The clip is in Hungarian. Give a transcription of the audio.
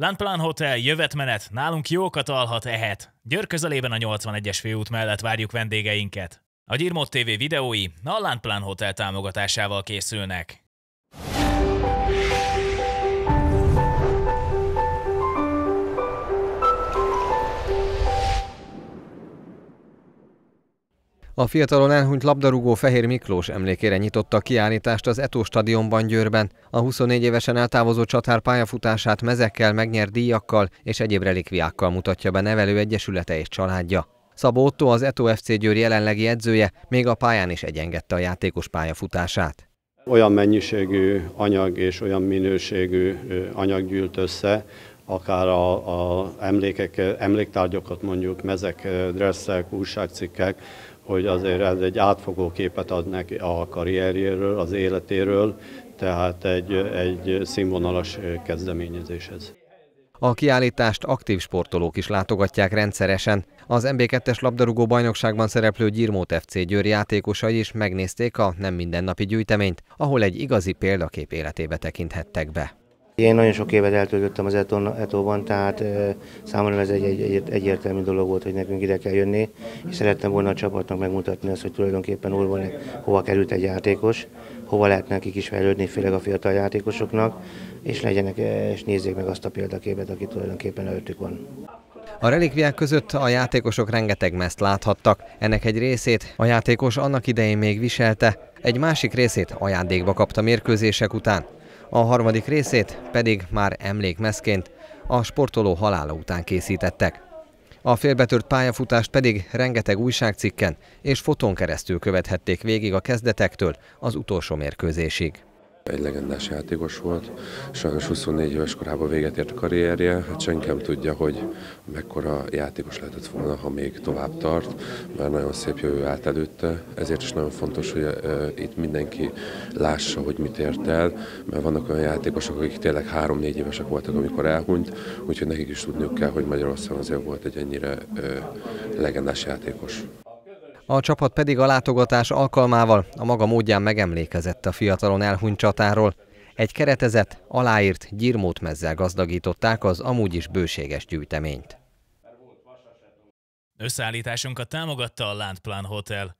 Landplan Hotel, jövetmenet, nálunk jókat alhat, ehet. Győr közelében a 81-es főút mellett várjuk vendégeinket. A Gyirmot TV videói a Landplan Hotel támogatásával készülnek. A fiatalon elhunyt labdarúgó Fehér Miklós emlékére nyitotta a kiállítást az Eto stadionban Győrben. A 24 évesen eltávozó csatár pályafutását mezekkel, megnyert díjakkal és egyéb relikviákkal mutatja be nevelő egyesülete és családja. Szabó Otto, az Eto FC Győr jelenlegi edzője, még a pályán is egyengedte a játékos pályafutását. Olyan mennyiségű anyag és olyan minőségű anyag gyűlt össze, akár a, a emlékek, emléktárgyakat mondjuk, mezek, dresszek, újságcikkek, hogy azért ez egy átfogó képet ad neki a karrierjéről, az életéről, tehát egy, egy színvonalas kezdeményezés ez. A kiállítást aktív sportolók is látogatják rendszeresen. Az MB2-es labdarúgó bajnokságban szereplő Gyirmót FC Győr játékosai is megnézték a nem mindennapi gyűjteményt, ahol egy igazi példakép életébe tekinthettek be. Én nagyon sok évet eltöltöttem az Etóban, tehát számomra ez egy, egy, egy egyértelmű dolog volt, hogy nekünk ide kell jönni, és szerettem volna a csapatnak megmutatni azt, hogy tulajdonképpen hol van, hova került egy játékos, hova lehet nekik is fejlődni, főleg a fiatal játékosoknak, és legyenek, és nézzék meg azt a példaképet, aki tulajdonképpen előttük van. A relikviák között a játékosok rengeteg mezt láthattak. Ennek egy részét a játékos annak idején még viselte, egy másik részét ajándékba kapta mérkőzések után a harmadik részét pedig már emlékmeszként a sportoló halála után készítettek. A félbetört pályafutást pedig rengeteg újságcikken és fotón keresztül követhették végig a kezdetektől az utolsó mérkőzésig. Egy legendás játékos volt, sajnos 24 éves korában véget ért a karrierje, hát senki nem tudja, hogy mekkora játékos lehetett volna, ha még tovább tart, mert nagyon szép jövő állt előtte, ezért is nagyon fontos, hogy itt mindenki lássa, hogy mit ért el, mert vannak olyan játékosok, akik tényleg 3-4 évesek voltak, amikor elhunyt, úgyhogy nekik is tudniuk kell, hogy Magyarországon azért volt egy ennyire legendás játékos. A csapat pedig a látogatás alkalmával a maga módján megemlékezett a fiatalon elhunyt csatáról. Egy keretezett, aláírt gyirmótmezzel gazdagították az amúgy is bőséges gyűjteményt. Összeállításunkat támogatta a Landplan Hotel.